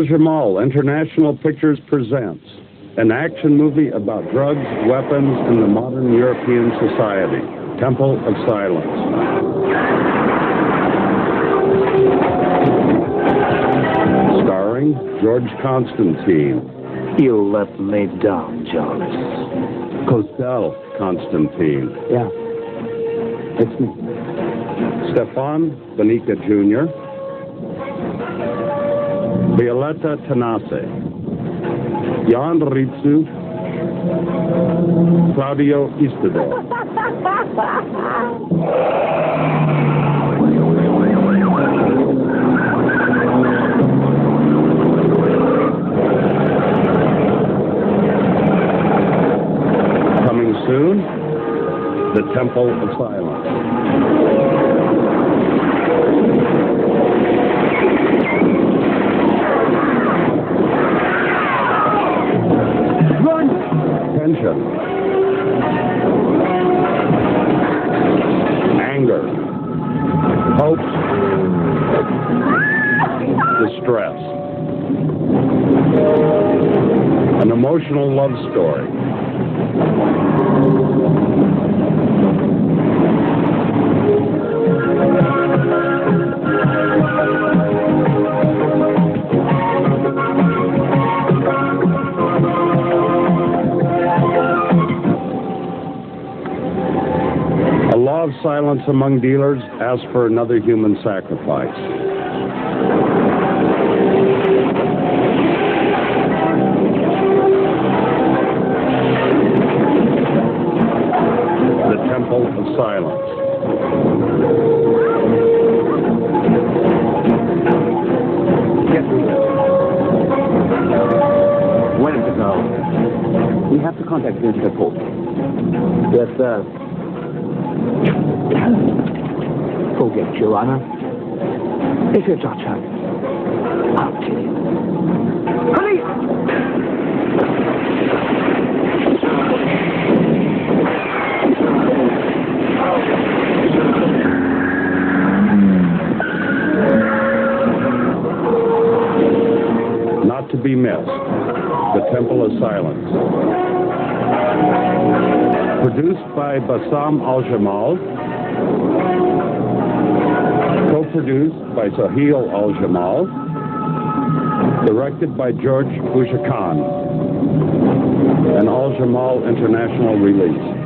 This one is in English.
Al Jamal International Pictures presents an action movie about drugs, weapons, and the modern European society Temple of Silence. Starring George Constantine, You let me down, Jonas. Costel Constantine, Yeah. It's me. Stefan Benica Jr., Violetta Tanase, Jan Ritsu, Claudio Istador. Coming soon, The Temple of Silence. Anger. Hope. Distress. An emotional love story. Law of silence among dealers asks for another human sacrifice. The Temple of Silence. Get me this. Where to go? We have to contact Interpol. Yes, sir. Forget Joanna. It's a Jacha. I'll kill you. Honey! Not to be missed. The Temple of Silence. Produced by Basam Al Jamal. Co-produced by Sahil Al Jamal. Directed by George Bouchakhan. An Al Jamal international release.